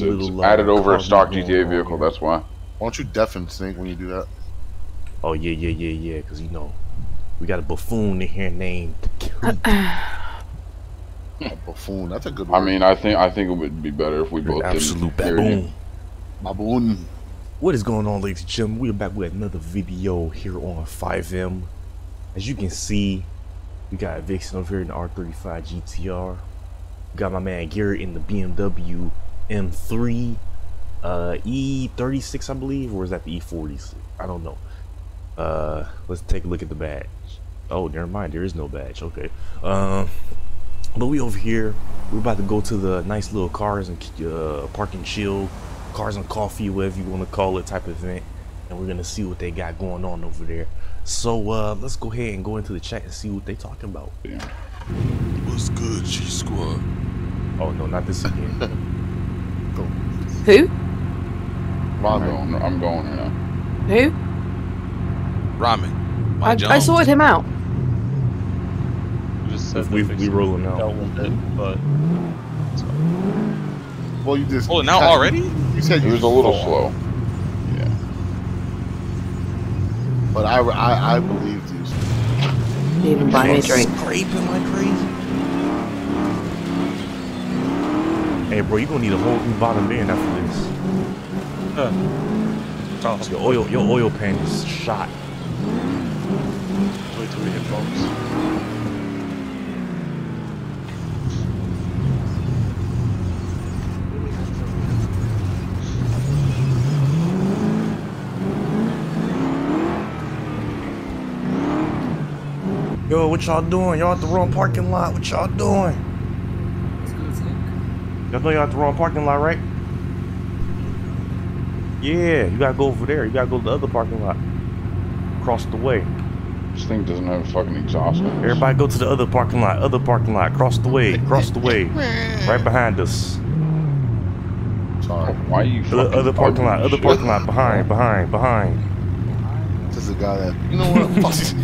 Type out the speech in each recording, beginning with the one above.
Got That's little It's added uh, over a stock GTA vehicle. That's why. Why don't you deafen Snake when you do that? Oh yeah, yeah, yeah, yeah. Because you know, we got a buffoon in here named. A buffoon. That's a good word. I mean, I think I think it would be better if we both didn't absolute hear you. baboon. baboon. What is going on, ladies and gentlemen? We're back with another video here on FiveM. As you can see, we got Vixen over here in the R35 GTR. We got my man Garrett in the BMW M3 uh, E36, I believe, or is that the E40s? I don't know. Uh, let's take a look at the badge. Oh, never mind. There is no badge. Okay. Um, but we over here. We're about to go to the nice little cars and uh, park and chill, cars and coffee, whatever you want to call it, type of event. And we're gonna see what they got going on over there. So uh, let's go ahead and go into the chat and see what they talking about. Yeah. What's good, G Squad? Oh no, not this again. Who? I'm going. I'm going right now. Who? Ramen. I, I sorted him out. Just said we that we rolling dealt out. with it, but Well, you just. Oh, now you- already? You said you was a little saw, slow. Yeah. but I, I, I believed you. Even buy me a drink. Scraping like crazy. Hey, bro, you're gonna need a whole new bottom band after this. uh, toss Your oil, your oil pan is shot. wait till we hit bumps. Yo, what y'all doing? Y'all at the wrong parking lot. What y'all doing? Y'all know y'all at the wrong parking lot, right? Yeah, you gotta go over there. You gotta go to the other parking lot. Across the way. This thing doesn't have a fucking exhaust. Everybody go to the other parking lot. Other parking lot. Across the way. Across the way. Right behind us. Sorry. Why are you The other parking lot. bugging Other parking lot. Behind. Behind. Behind. This is a guy that. You know what? Fuck this.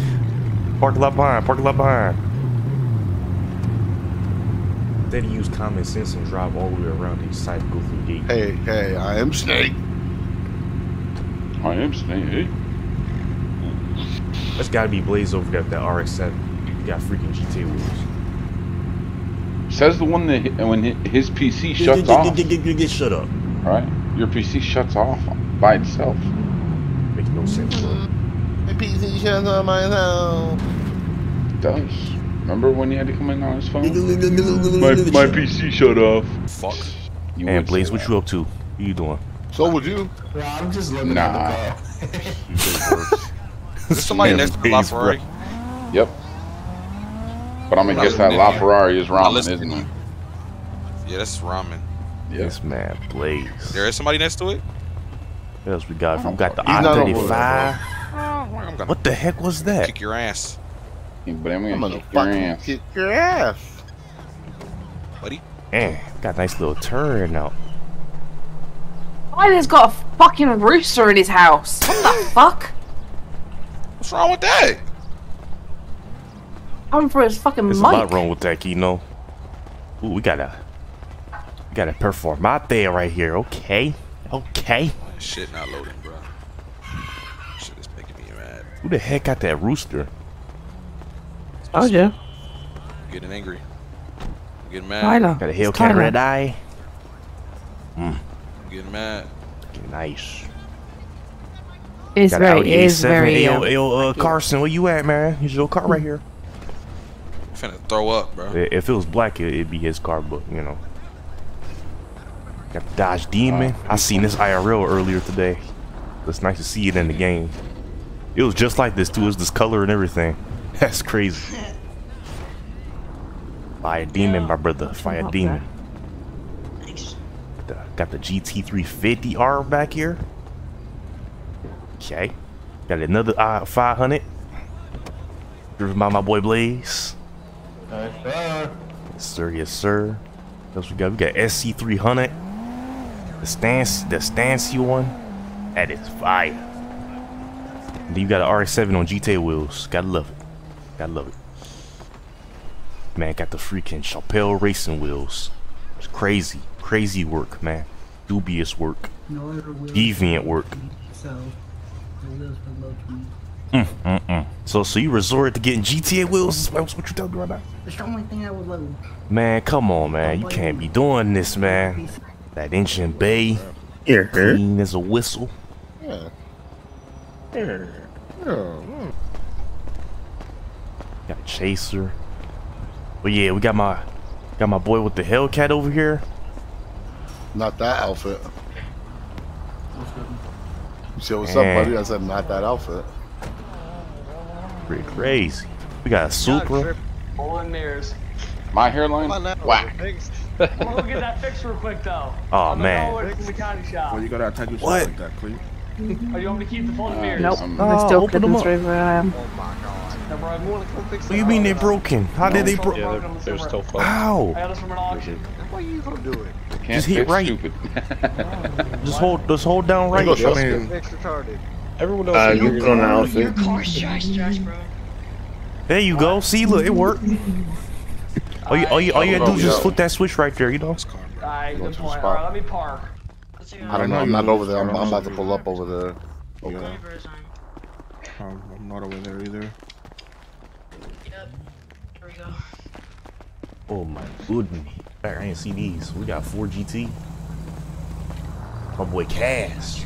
Parking lot behind. Parking lot behind. Then use common sense and drive all the way around these side goofy go gate. Hey, hey, I am Snake. I am Snake. That's gotta be Blaze over there with that RX-7. You got freaking GT wheels. Says the one that when his PC shuts off. Shut up. Right? Your PC shuts off by itself. Makes no sense, bro. My PC shuts off myself. It does. Remember when you had to come in on his phone? my, my PC shut off. Fuck. You And Blaze, what you up to? What you doing? So would you? Bro, I'm just living Nah. in the car. There's somebody Man, next to the Blaze, LaFerrari. Yep. But I'm gonna guess that listening to you. LaFerrari is Not ramen, isn't it? Yeah, that's ramen. Yes. This man, Blaze. There is somebody next to it? What else we got? We oh, got the He's not over there, I-35. Oh, I'm gonna What the heck was that? kick your ass, But I'm I'm gonna gonna kick your fucking ass. kick your ass. buddy. Man, got a nice little turn out. Tyler's got a fucking rooster in his house. What the fuck? What's wrong with that? Coming for his fucking There's a lot wrong with that, Kino. Ooh, we gotta, we gotta perform out there right here. Okay, okay. Shit not loading, bro. Shit is making me mad. Who the heck got that rooster? Oh yeah. I'm getting angry. I'm getting mad. Tyler. Got a It's Hellcat Tyler. red eye. I'm getting mad. Nice. It's Got very, it is very. Ayo, um, ayo, uh, Carson, where you at, man? Here's your car right here. I'm finna throw up, bro. If it was black, it, it'd be his car, but you know. Got the Dodge Demon. I seen this IRL earlier today. It's nice to see it in the game. It was just like this too. It's this color and everything. That's crazy. Fire Demon, my brother. Fire Demon. Got the, got the GT350R back here. Okay. Got another uh, 500. Driven by my boy Blaze. Yes, sir. Yes, sir. Yes, sir. What else we got? We got SC300. The stance, the Stancy one. That is fire. Then you got an RX-7 on GTA wheels. Gotta love it. Gotta love it. Man, got the freaking Chappelle racing wheels. It's crazy, crazy work, man. Dubious work, deviant work. Mm, mm, mm. So, so you resorted to getting GTA wheels? That's what you telling me right now? It's the only thing I would load. Man, come on, man. You can't be doing this, man. That engine bay, Here, here. clean as a whistle. Yeah. Here. Yeah. Got a chaser. But yeah, we got my got my boy with the Hellcat over here. Not that outfit. You said what's up, buddy? I said not that outfit. Pretty crazy. We got a Supra. Pulling mirrors. My hairline? Whack. I'm gonna go get that fixed real quick though. Oh, I'm man. Gonna go to the mechanic shop. Well, you gotta attack yourself What? like that, Cleve. Are you want me to keep the folding uh, mirrors? Nope. I Oh, still open them couldn't up. where I am. Oh, no, bro, I'm gonna come fix What do you mean they're broken? How did they Yeah, broke? they're, they're still I How? got from an auction. What are you gonna do it? Just hit right. stupid. Just hold, just hold down right. There you go, I Joe. mean, retarded. Everyone else. uh, is you put on the outfit. car's trash, trash, bro. There you go. See, look, it worked. All you, all you, all you gotta do is just flip that switch right there. You know. Alright, Go good to the point. Alright, let me park. I don't know. I'm not over there. I'm, I'm about to pull up over there. Okay. Um, I'm not over there either. Yep. Here we go. Oh my goodness. I ain't see these. We got Ford GT. My boy Cass.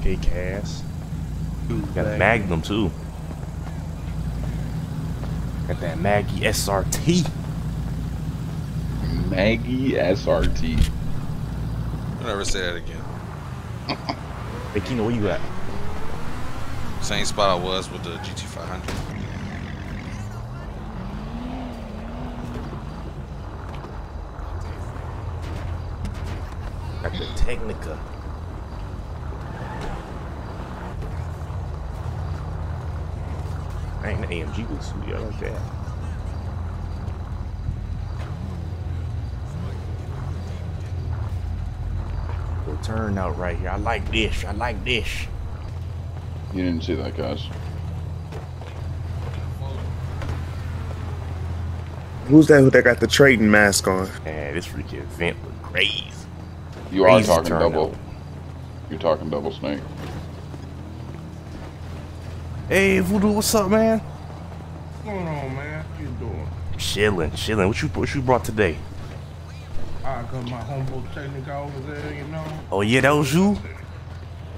Okay, Cass. Got a Magnum too. Got that Maggie SRT. Maggie SRT. Don't ever say that again. Hey, Kino, where you at? Same spot I was with the GT500. Got the Tecnica. Dang, the AMG sweet. I like that. Little turnout right here. I like this. I like this. You didn't see that, guys. Who's that who that got the trading mask on? Man, this freaking event look crazy. You are talking turnout. double. You're talking double snake. Hey, Voodoo, what's up, man? What's going on, man? How you doing? Chilling, chilling. What you what you brought today? I got my humble technical over there, you know. Oh yeah, that was you.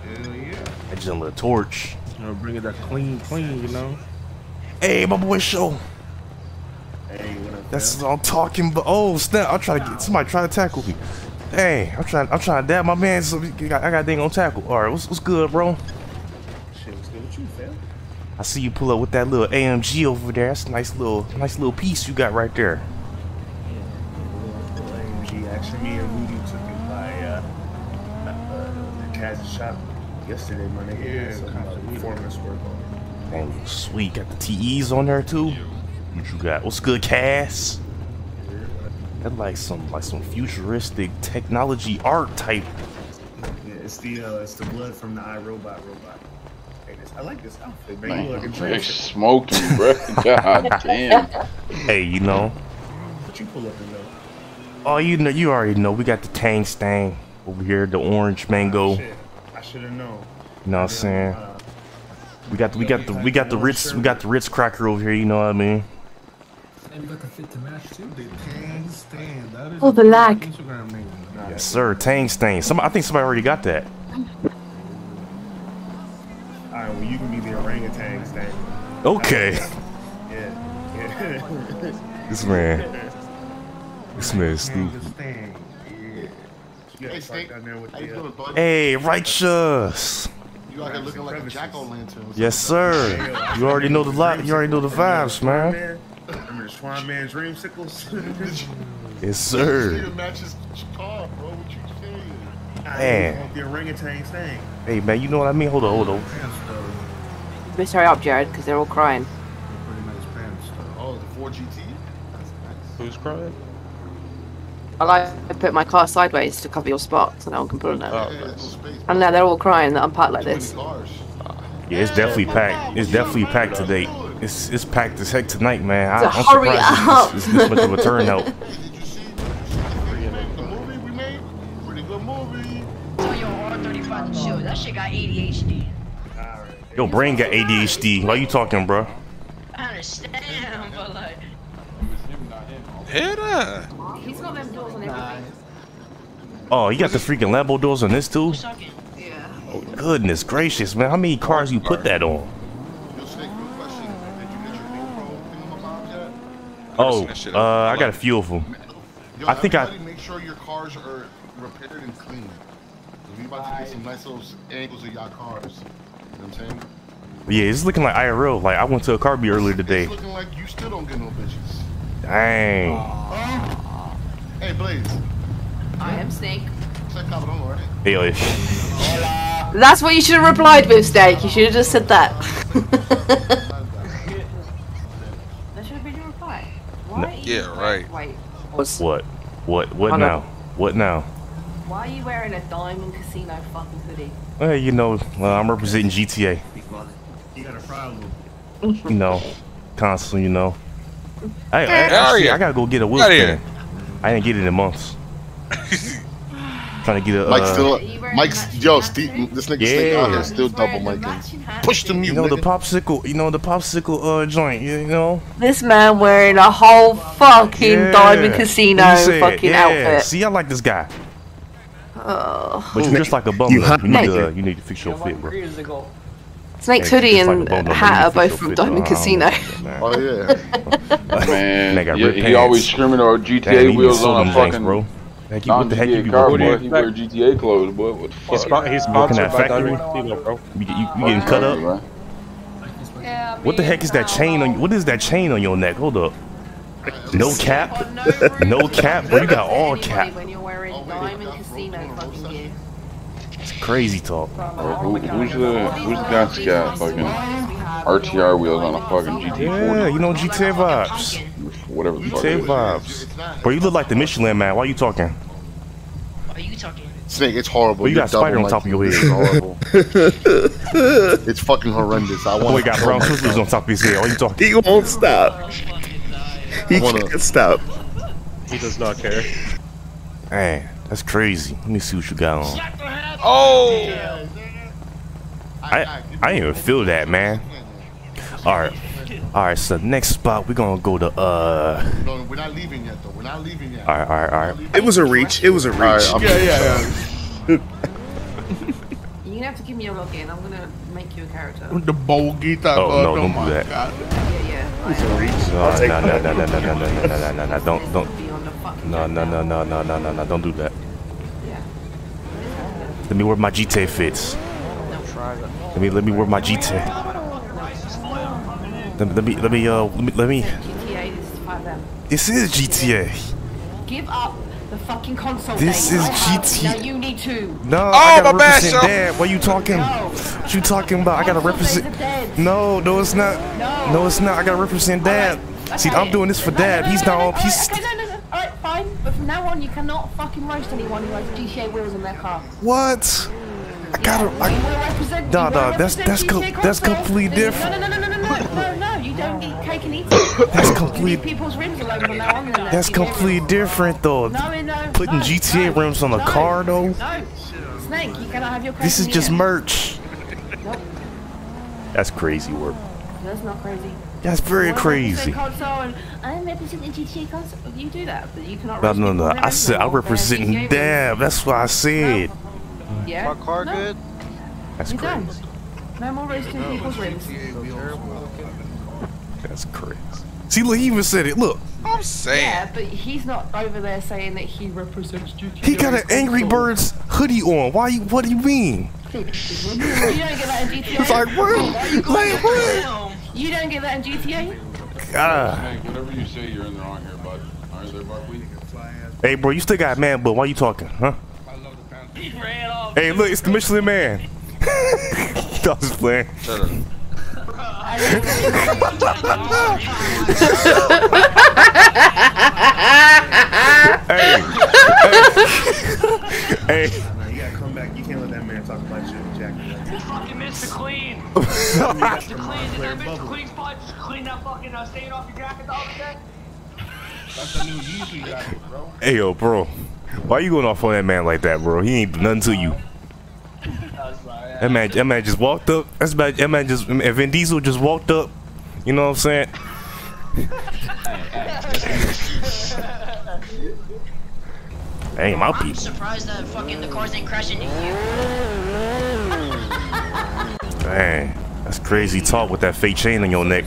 Hell yeah. I just a little torch. You know, bring it that clean, clean, you know. Hey, my boy, show. Hey, what up? That's what I'm talking about. Oh snap! I'm trying to get somebody trying to tackle me. Hey, I'm trying. I'm trying to dab my man. So we got, I got dang on tackle. All right, what's what's good, bro? Shit, what's good with you, fam? I see you pull up with that little AMG over there. That's a nice little, nice little piece you got right there. Yeah. AMG, actually, me and Rudy took it by uh, uh, the Kaz's shop yesterday, my nigga. Yeah, some uh, performance work on Dang, sweet. Got the TEs on there too. What you got? What's good, Cass? That like some like some futuristic technology art type. Yeah, it's the uh, it's the blood from the iRobot robot. Hey, I like this outfit, man. You look Man, like a they trans. smoked me, bro. God damn. Hey, you know. What you pull up in though? Oh, you know, you already know. We got the Tang Stang over here, the orange mango. You Shit, I should have known. know what I'm saying? Uh, We got the, we got the we got the Ritz we got the Ritz cracker over here. You know what I mean? And you got the fit to match too. the can stand. That is Oh, the lag. Instagram name. Nah, Yes, sir. Tang stain. Some I think somebody already got that. All right, well, you can be the orangutan stand. Okay. Yeah. Yeah. This man. This man is stupid. the stand. Yeah. You Hey, got Snake. down there with How the. Uh, doing, bud? Hey, righteous. You out here looking like a jack o' lantern. Yes, sir. You already know the lot. You already know the vibes, man. Remember the Swan Man dreamsicles? Yes, sir. to match his car, bro. What you saying? Man. want the orangutan stand. Hey, man. You know what I mean? Hold on, hold on. Pants. You best hurry up, Jared, because they're all crying. Pretty nice pants. Oh, the Ford GT? That's nice. Who's crying? I like to put my car sideways to cover your spot so no one can pull on it. Yeah, there's no space. And now they're all crying that I'm packed like this. Yeah, it's definitely packed. It's definitely packed today. It's it's packed as heck tonight, man. I, So I'm hurry surprised up. It's, it's this much of a turnout. Did you see the movie we made? Pretty good movie. Tell your R35 to chill. That shit got ADHD. Your brain got ADHD. Why you talking, bro? I understand, but like, Head on. He's got them doors on everything. Oh, you got the freaking Lambo doors on this too? sucking. Yeah. Goodness gracious, man! How many cars you put that on? Yo, Snake, quick question. Did you get your GoPro thingamabobs yet? Oh, seen that shit uh, I got a few of them. Yo, I think I- everybody make sure your cars are repaired and clean. 'Cause We about to get some nice little angles of y'all cars. You know what I'm saying? Yeah, it's looking like IRL. Like I went to a car beat earlier today. It's looking like you still don't get no bitches. Dang. Hey, Blaze. I am Snake. Check out on right? Hey, yo, That's what you should have replied with, Snake. You should have just said that. that should have been your reply. Why No. are you Yeah, right. Wait. Was, what? What? What Hold now? on. What now? why are you wearing a Diamond Casino fucking hoodie? Well, you know, uh, I'm representing GTA. You got a problem. You know, constantly. You know. I, I, How are actually. I gotta go get a wheel Outta here. spin. I didn't get it in months. Trying to get a. Mike's uh, still, Are Mike's, yo, Steve, this nigga Snake out Yeah. here still double the miking. matching hat Push the too. mute, You know the popsicle. You know the popsicle uh joint. You, you know. This man wearing a whole fucking Yeah. Diamond Casino said, fucking yeah. outfit. See, I like this guy, Oh. but you're just like a bum. You You need Hey. to. You need to fix your Yeah, fit, bro. years ago. Snake's Yeah, hoodie just like and bum, though. You hat are both from Diamond though. Casino. don't know, man. Oh, yeah. Man, They he, he always screaming about Damn, GTA you wheels sold on them a joints, fucking bro. Heck, you, what the heck you non-GTA be car, boy. at? He wear GTA clothes, boy. What the He's, fuck? spo- he's Working sponsored by factory? Diamond Casino, bro. You, you, you getting cut up? Right? What the heck is that chain on? What is that chain on your neck? Hold up. No cap. No cap, bro. You got all cap. When you're wearing oh, Diamond Casino fucking gear. It's crazy talk. Bro, who, who's the who's that's got fucking RTR wheels on a fucking GTA. Yeah, GT40? you know GTA vibes. Whatever the fuck. GTA it is. vibes. Bro, you look like the Michelin man. Why are you talking? Why Are you talking? Snake, it's horrible. Well, you You're got spider double on top of your head. It's horrible. it's fucking horrendous. I want. Boy want got brown twizzlers on top of his head. Why you talking? He won't stop. He I wanna- can't stop. He does not care. Man, that's crazy. Let me see what you got on. Oh! I I didn't even feel that, man. All right, all right. So next spot, we're gonna go to uh. No, we're not leaving yet, though. We're not leaving yet. All right, all right, all right. It was a reach. It was a reach. All right, I'm- yeah, yeah, yeah. You're gonna have to give me your login. I'm gonna make you a character. The bogey Oh no, don't do that. Yeah, yeah. It's a reach. No, no, no, no, no, no, no, no, no, no, no, no, don't, don't. Be on the fucking No, no, no, no, no, no, no, no, don't do that. Yeah. Let me wear my GTA fits. Let me, let me wear my GTA. Let me, let me, let me, uh, let me, let me. GTA, this is FiveM. This is GTA. Give up the fucking console. This game. is GTA. have. Now you need to. No, Oh, I gotta my bad. Dad. What you talking? No. What you talking about? I gotta represent. days are dead. No, no, it's not. No. No, it's not. I gotta represent Dad. See, I'm doing this for No, Dad. no, He's no, no, not. no, He's. Okay, no, no, no. Alright, fine. But from now on, you cannot fucking roast anyone who has GTA wheels in their car. What? I gotta. I, will represent. Nah, nah, that's- that's co- that's completely different. No, no, no, no, no, no, no, no. You don't eat cake and eat it. that's You complete. people's rims alone from now on. then That's completely different, though. No, no. Putting no, GTA no, rims on a no, car, though. No. Snake, you cannot have your cake This is just eat merch. Nope. That's crazy work. That's not crazy. That's very Wanna crazy. console I'm representing GTA console. You do that, but you cannot. No, no, no. I said I'm more. Representing GTA That's what I said. Yeah. My car no, good? That's I'm done. crazy. No more roasting people's rims. That's crazy. See, look, he even said it. Look, I'm saying. Yeah, but he's not over there saying that he represents GTA. he got an Angry. Birds hoodie on. Why? You, what do you mean? You don't get that in GTA. It's like what? Like what? You don't get that in GTA. Ah. Hank, whatever you say, you're in the wrong here, bud. Aren't there, Buckwheat? Hey, bro, you still got man, but why you talking, huh? Hey, look, it's the Michelin Man. I was playing. Shut up. Hey, hey, hey, Nah, you gotta come back. You can't let that man talk about you and Jackie. You fucking Mr. Clean. Mr. Clean, did that Mr. bubble. Clean spot? Just clean that fucking uh, stain off your jacket the other day? That's the new Yeezy jacket, bro. Hey yo, bro. Why you going off on that man like that, bro? He ain't nothing to you. That man, that man just walked up. That's about that man just. Vin Diesel just walked up, you know what I'm saying? Ain't my I'm surprised that fucking the cars ain't crashing into you. Dang, that's crazy talk with that fake chain on your neck.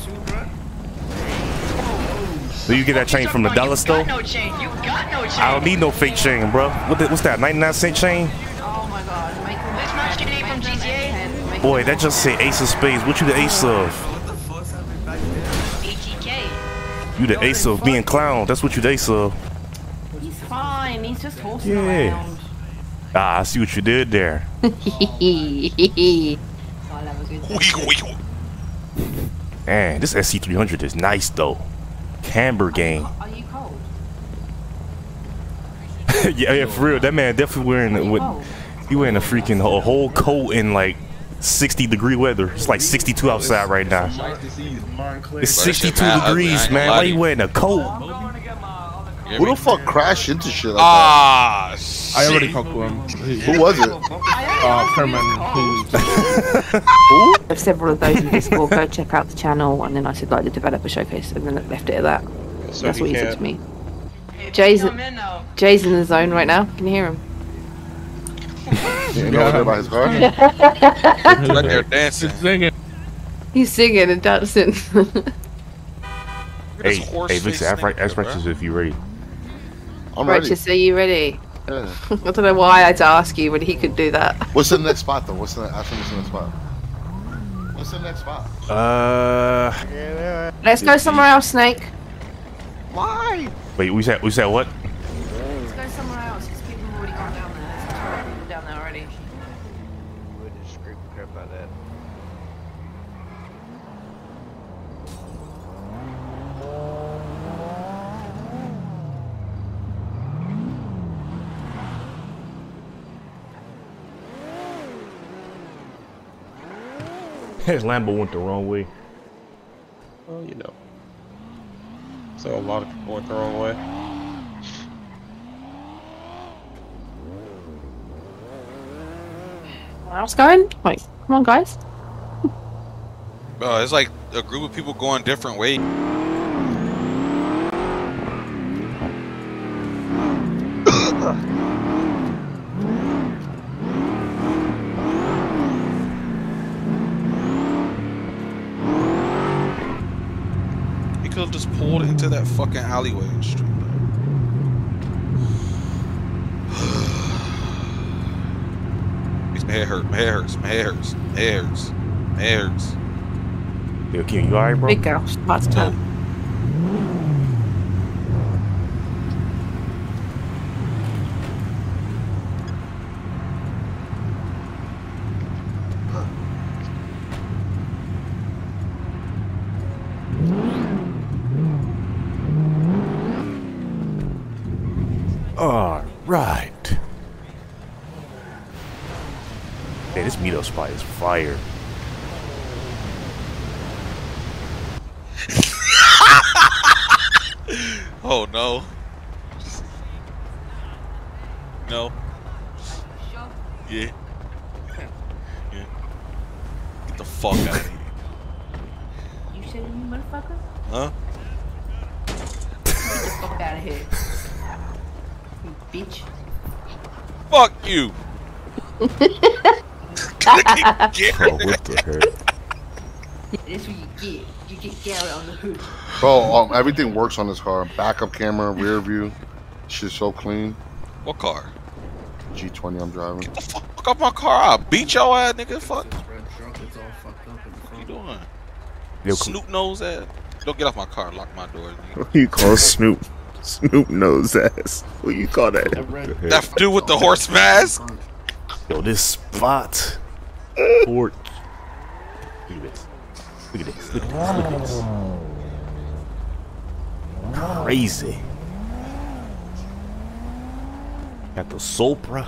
Do you get that chain from the dollar store? no chain. You got no chain. I don't need no fake chain, bro. What the, what's that? 99 cent chain? Oh my god, make them This match ain't from GTA. Boy, that just say Ace of Spades. What you the ace of? You the ace of being clown. That's what you the ace of. He's fine, he's just horsing Yeah. around. Ah, I see what you did there. I'll have a good. Man, this SC300 is nice though. Camber game. Are you cold? yeah, yeah, for real. That man definitely wearing with he wearing a freaking a whole coat in like 60 degree weather. It's like 62 outside right now. It's Bro, that shit 62 mad ugly, I degrees, man. Why to you you. wearing a coat? Who the fuck crashed into shit like Ah, I already talked to him. Who was it? Uh, Kerman, who several of those in Discord. Go check out the channel, and then I said like the developer showcase, and then it left it at that. So That's what he said to me. Jay's Jay's in the zone right now. Can you hear him? You know what about his? Like they're dancing. singing. He's singing and dancing. Hey, hey, face Vixen, ask, nigga, ask. Righteous if you ready. I'm ready. Righteous, are you ready? Yeah. I don't know why I had to ask you when he could do that. What's the next spot though? What's the ask him what's the next spot? What's the next spot? Uh, Let's go somewhere else, Snake. Why? wait, we said we said what? Let's go somewhere else because people have already gone down there. There's a ton of people down there already. His Lambo went the wrong way. Well, you know. So a lot of people went the wrong way. How's going? Wait, come on, guys. Bro, it's like a group of people going different ways. He could have just pulled into that fucking alleyway and straight. My head hurt. My head hurts. My head hurts. My head hurts. My head hurts. Yo, King, you alright, bro? Big girl. Spots turn. All right. Hey, this meetup spot is fire. Oh no. No. Yeah. yeah. Get the fuck out of here. You said you motherfucker? Huh? Get the fuck out of here. You bitch. Fuck you. Oh, what the heck? That's what you get. You get Gary on the hood. Bro, um, everything works on this car. Backup camera, rear view. Shit's so clean. What car? G20 I'm driving. Fuck up my car. I'll beat your ass, nigga. Fuck. What you doing? Yo, Snoop nose ass. Don't get off my car. Lock my door. nigga. What you call Snoop? Snoop nose ass. What you call that? That dude with the horse mask. Yo, this spot. Fort. Look at this. Look at this. Look at this. Look at this. Crazy. Got the Supra.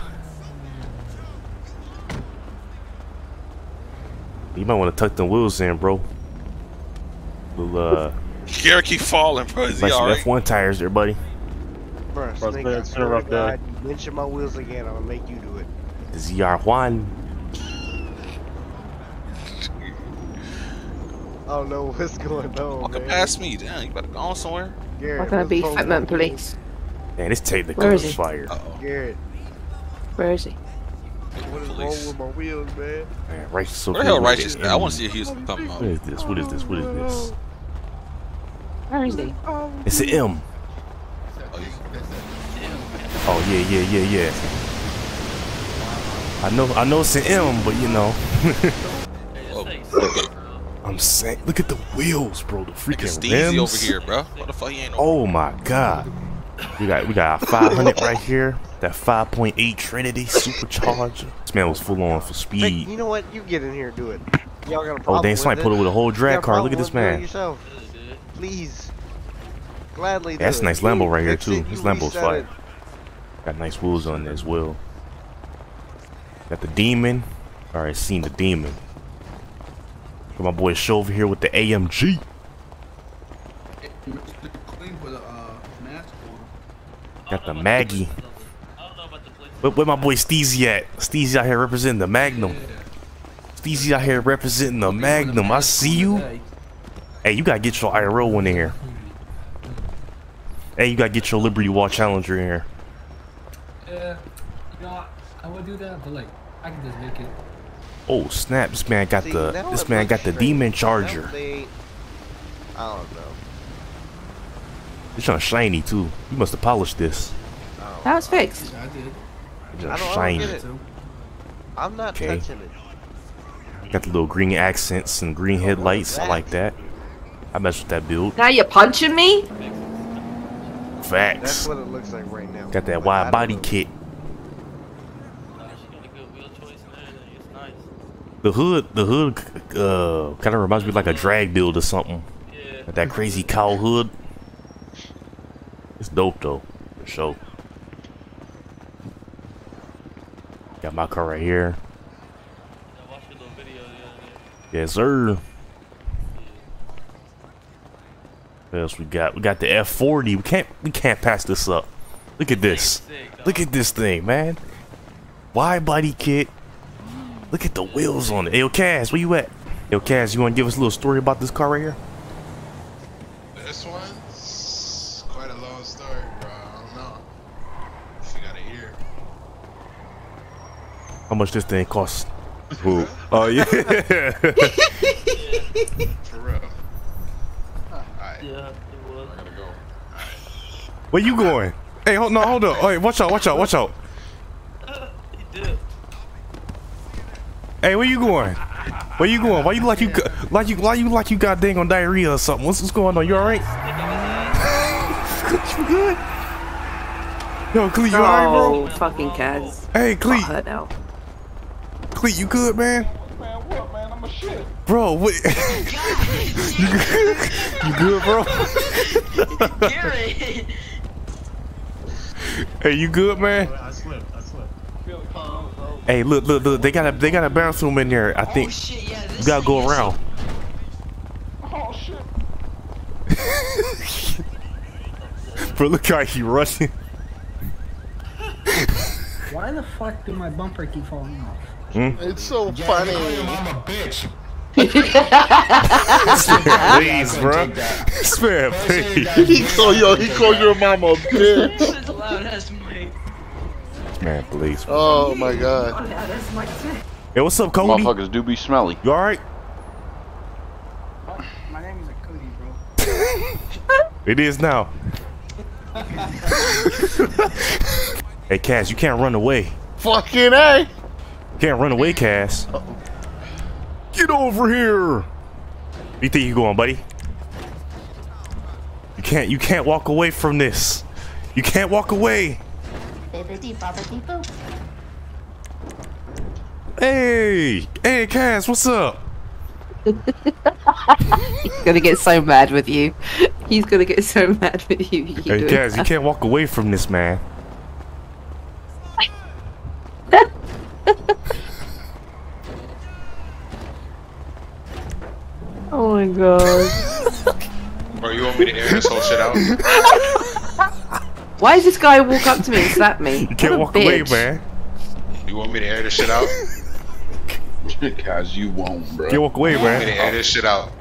You might want to tuck them wheels in, bro. Little, uh, Garrett keep falling, bro. Is he like some alright? F1 tires there, buddy. Bruh, Bro, Snake, it's been a rough day. Mention my wheels again. I'm gonna make you do it. The ZR1. I don't know what's going on, Walking man. past me. Damn, you better go on somewhere. Garrett, I'm gonna be wrong Fatman police. Man, this technical Where is is fire. Uh-oh. Garrett, Where is he? what is wrong with my wheels, man? Man, righteous. so Where the hell righteous? the I want to see if he was coming What up. is this? What is this? What is this? Oh, Where is he? It's an M. Oh yeah, yeah, yeah, yeah. I know, I know it's an M, but you know. I'm saying, look at the wheels, bro. The Nigga freaking Steezy over here, bro. What the fuck? He ain't. Oh my god. We got we got our 500 right here. That 5.8 Trinity supercharger. This man was full on for Hey, speed. you know what? You get in here and do it. Y'all got a oh, problem Oh dang, with somebody it? pulled it with a whole drag car. Look at this with doing it man. Yourself. Please. Gladly do That's a nice Lambo right here too. This Lambo's reset fire. Got nice wheels on there as well. Got the demon. Alright, seen the demon. Got my boy Show over here with the AMG. Clean with a mask on. Got the Maggie. Where, where my boy Steezy at? Steezy out here representing the Magnum. Steezy out here representing the Magnum. I see you. Hey, you gotta get your IRL one in here. Hey, you gotta get your Liberty Walk Challenger in here. Yeah, you know, I, I would do that, but like, I can just make it. Oh snap! This man got See, the this man got the straight. Demon Charger. they- I don't know. It's on shiny too. You must have polished this. That was fixed. I did. It's I on don't, I don't shiny. get it. I'm not Okay. touching it. Got the little green accents and green oh, headlights. I like that. I mess with that build. Now you're punching me? Facts. That's what it looks like right now. Got that Like, wide body know. kit. The hood, the hood, uh, kind of reminds me of like a drag build or something. Like that crazy cow hood. It's dope though, for sure. Got my car right here. Yes, sir. What else we got? We got the F40. We can't, we can't pass this up. Look at this. Look at this thing, man. Wide body kit. Look at the wheels on it. Hey, yo, Kaz, where you at? Yo, Kaz, you want to give us a little story about this car right here? This one's quite a long story, bro. I don't know. If you gotta hear. How much this thing costs? Who? Oh, yeah. For real. Alright. Yeah, it was. I gotta go. Where you going? Hey, hold no, hold up. Hey, watch out, watch out, watch out. Hey, where you going? Where you going? Why you like you like you why you like you got dang on diarrhea or something? What's what's going on? You all right? you good? Yo, Cleet, you all right, bro? Oh, fucking Kaz. Hey, Cleet. hurt now. Cleet, you good, man? Bro, what? You, good? you good, bro? Garrett. hey, you good, man? I slipped. I slipped. Hey, look, look, look. They got a they got a bounce room in there. I think you gotta go around. Oh shit. Bro, look how he rushing. Why the fuck did my bumper keep falling off? Hmm? It's so funny. I'm a bitch. Please, bro. Spare, please. He called yo, he call your mama a bitch. This loud as Mike. Man, please. Oh my god. Oh, hey, what's up, Cody? Motherfuckers do be smelly. You alright? My name is a Cody, bro. It is now. hey, Cass, you can't run away. Fucking A. You can't run away, Cass. Get over here. You think you're going, buddy? You can't. You can't walk away from this. You can't walk away. Hey, hey, Cass, what's up? He's gonna get so mad with you. He's gonna get so mad with you. you Hey, Cass, you can't walk away from this, man. God. Bro, you want me to air this whole shit out? Why does this guy walk up to me and slap me? You can't walk a away, man. You want me to air this shit out? Cause you won't, bro. Can't walk away, You want me to man. air this shit out?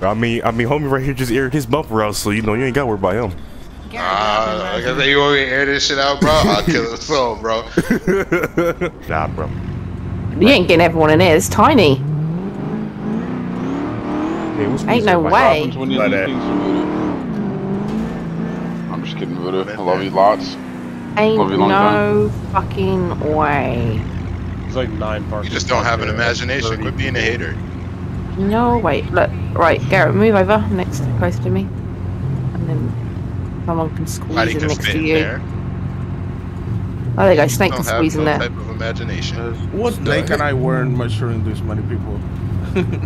I mean, I mean, homie right here just aired his bumper out, so you know you ain't got to worry about him. Ah, like I said, you want me to air this shit out, bro? I'll kill his soul, bro. Nah, bro. You ain't getting everyone in there. It's tiny. Hey, Ain't no way. happens when you Like leave that. things muted? I'm just kidding, Voodoo. I love you lots. Ain't Love you long no fucking way. It's like nine parts. You just don't have an imagination. Quit being a hater. No, wait, look. Right, Garrett, move over next, close to me. And then someone can squeeze Nobody in can next to you. there. Oh, there you go, Snake Don't can have squeeze in there. type of imagination. What Snake and I weren't maturing this many people.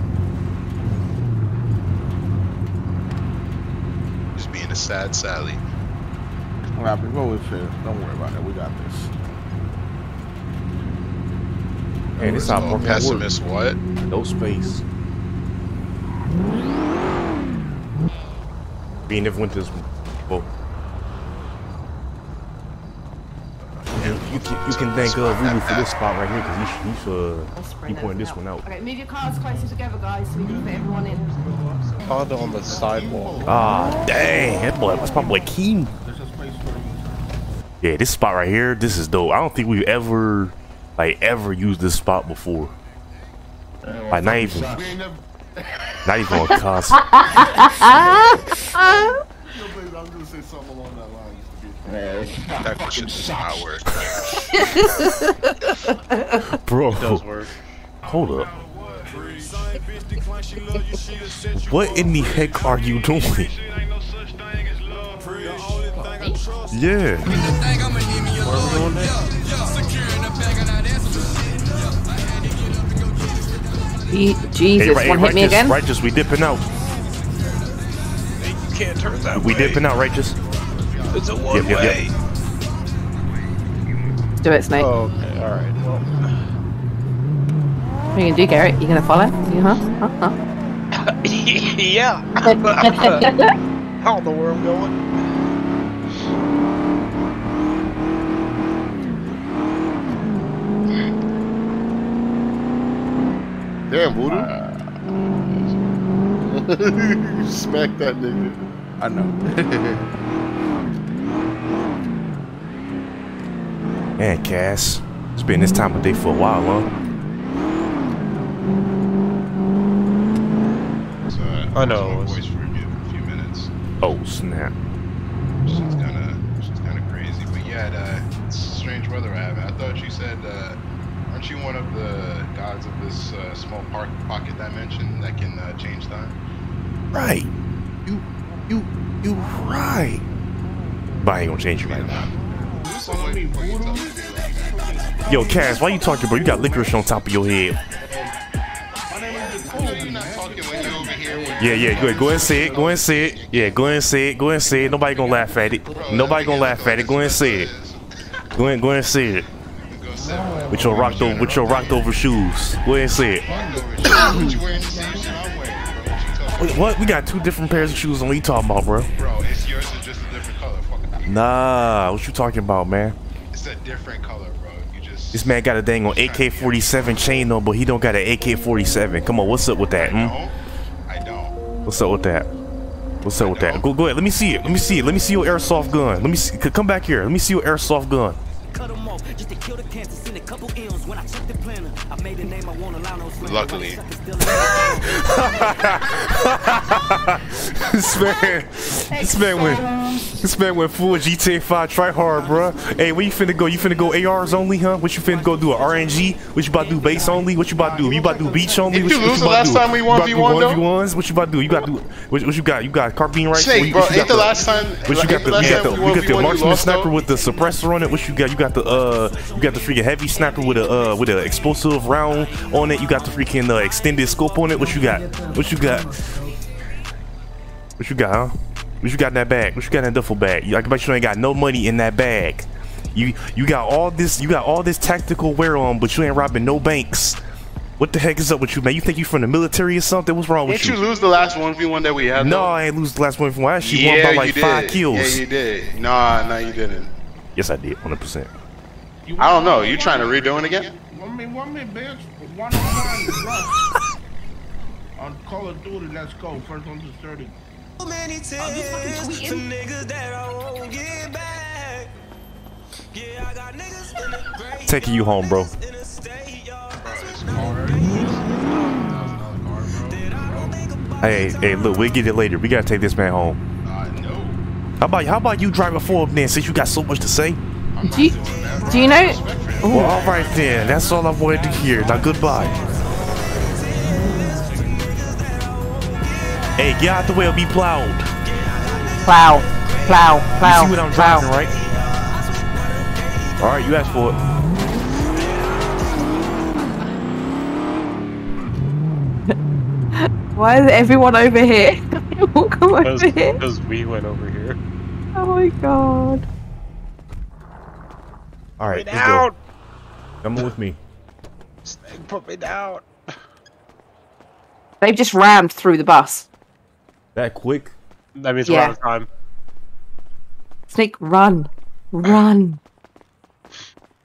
Just being a sad Sally. What happened? Go with it. Don't worry about it. We got this. Man, this not Oh, working. pessimist, what? No space. Being never went to this one. Well, you, you can you can thank uh, Ruby for this spot right here because he, he, uh, he pointed this one out. Okay, move your cars closer together, guys, so we can fit everyone in. Honda on the sidewalk. Ah, dang, that boy, that's probably keen. Yeah, this spot right here, this is dope. I don't think we've ever, like, ever used this spot before. Like, not even, We ain't never. not even on cost. Yo, I'm gonna say something along that line. Just to be That shit does not. Bro, It does work. hold up. What in the heck are you doing? Yeah. Ye- Jesus, hey, one hit me righteous, again? righteous, we dipping out. You can't turn that We way. dipping out, righteous. It's a Yep, one yep, way. yep. Do it, Snake. Oh, okay, alright. Well, What are you gonna do, Garrett? You gonna follow? You, huh? Huh? Huh? yeah. I don't know where I'm going. Damn, Voodoo. Uh, you smacked that nigga. I know. Man, Cass, it's been this time of day for a while, huh? So, uh, I know. My voice for a few- few minutes. Oh, snap. She's kind of, she's kind of crazy. But yeah, uh, it's strange weather we're having. I thought you said, uh, aren't you one of the gods of this uh, small park pocket dimension that can uh, change time? Right. You, you, you right. But I ain't gonna change you right now. Yo, Cass, why you talking, bro? You got licorice on top of your head. Yeah, yeah, go ahead, go ahead and say it, go ahead and say it. Yeah, go ahead and say it, go ahead and say it. Nobody gonna laugh at it. Nobody gonna laugh at it. Go ahead and say it. Go ahead, go ahead and say it. With your rocked over, with your rocked over shoes. Go ahead and say it. Wait, what? We got two different pairs of shoes on. What you talking about, bro? Bro, it's yours is just a different color. Fuck. Nah, what you talking about, man? It's a different color, bro. You just. This man got a dang on AK-47 chain on, but he don't got an AK-47. Come on, what's up with that? Hmm? What's up with that? What's up with that? Go, go ahead. Let me see it. Let me see it. Let me see your airsoft gun. Let me see. Come back here. Let me see your airsoft gun. Luckily. this man, this man went, this man went full GTA 5 try hard, bro. Hey, where you finna go? You finna go ARs only, huh? What you finna go do? A RNG? What you about to do? Base only? What you about to do? You about to do beach only? Didn't What you lose the about last to do? time we You about to 1v1 though? 1v1s? What you about to do? You got to do? What, what you got? You got carbine rifle? Snake, What bro, what ain't the last time- What you got? the The, you got the, you got the, you got the marksman sniper with the suppressor on it. What you got? You got the uh, you got the freaking heavy sniper with a uh, with an explosive round on it. You got the freaking uh, extended scope on it. What you got? What you got? What you got, huh? What you got in that bag? What you got in that duffel bag? You, I can bet you ain't got no money in that bag. You you got all this you got all this tactical wear on, but you ain't robbing no banks. What the heck is up with you, man? You think you from the military or something? What's wrong with you? Didn't you lose the last 1v1 that we had? No, though? I ain't lose the last one from I actually yeah, won by like five kills. Yeah, you did. Nah, no, you didn't. Yes, I did, 100%. I don't know. You trying to redo it again? One me, one me, bitch. One on one, rough. On Call of Duty, let's go. First one to 30. Many times for niggas that I won't get back. Yeah, I got niggas in the grave. Taking you home, bro. Hey, hey, look, we'll get it later. We gotta take this man home. How about how about you drive before him then, since you got so much to say? Do you, do you know? Well, all right then. That's all I wanted to hear. Now goodbye. Hey, get out the way or be plowed. Plow, plow, plow. You see what I'm plow. driving, right? All right, you asked for it. Why is everyone over here? Everyone come over here. because we went over here. Oh my god. All right, me let's down. go. Come with me. Snake, put me down. They've just rammed through the bus. That quick? That means Yeah. we're out of time. Snake, run. Run.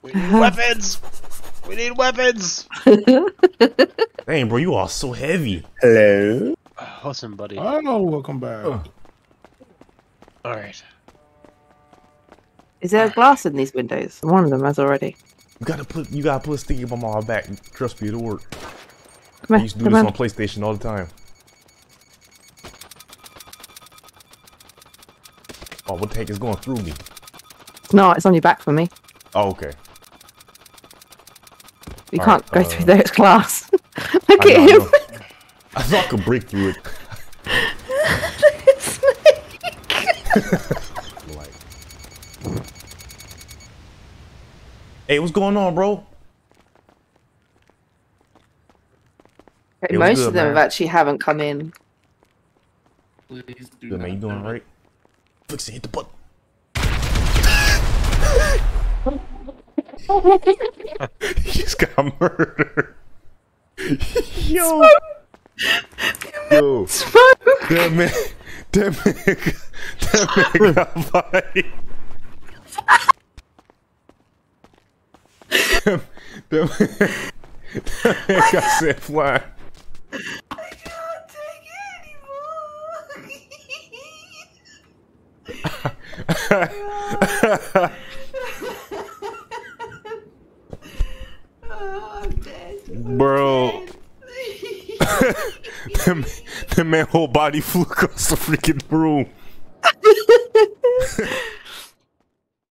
We need weapons. We need weapons. Dang, bro, you are so heavy. Hello. Awesome, buddy. Oh, welcome back. All right. Is there glass in these windows? One of them has already. You gotta put you gotta put a sticky bomb on my back. Trust me, it'll work. Come I used to do this on. on PlayStation all the time. Oh, what the heck is going through me? No, it's on your back for me. Oh, okay. You All can't right, go uh, through there, it's glass. Look I at know, I him. know. I thought I could break through it. Hey, what's going on, bro? It was Most good, of them man. have actually haven't come in. Please do Good man, you doing right? all right? Fix it, hit the button. He's got murdered. Yo. Yo. That man, that man, that man got body. That, that man, that man got set flying. Bro. that, man, that man whole body flew across the freaking room.